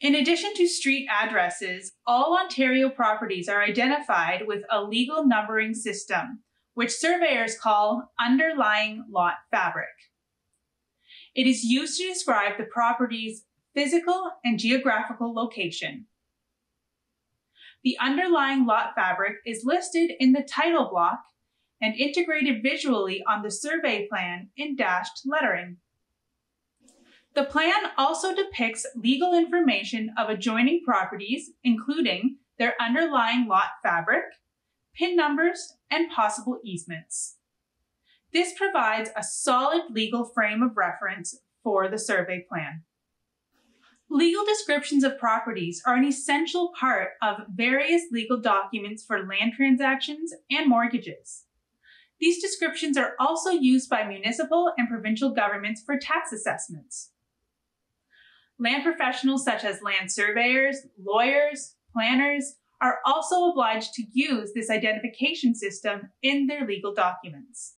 In addition to street addresses, all Ontario properties are identified with a legal numbering system, which surveyors call underlying lot fabric. It is used to describe the property's physical and geographical location. The underlying lot fabric is listed in the title block and integrated visually on the survey plan in dashed lettering. The plan also depicts legal information of adjoining properties, including their underlying lot fabric, PIN numbers, and possible easements. This provides a solid legal frame of reference for the survey plan. Legal descriptions of properties are an essential part of various legal documents for land transactions and mortgages. These descriptions are also used by municipal and provincial governments for tax assessments. Land professionals such as land surveyors, lawyers, planners are also obliged to use this identification system in their legal documents.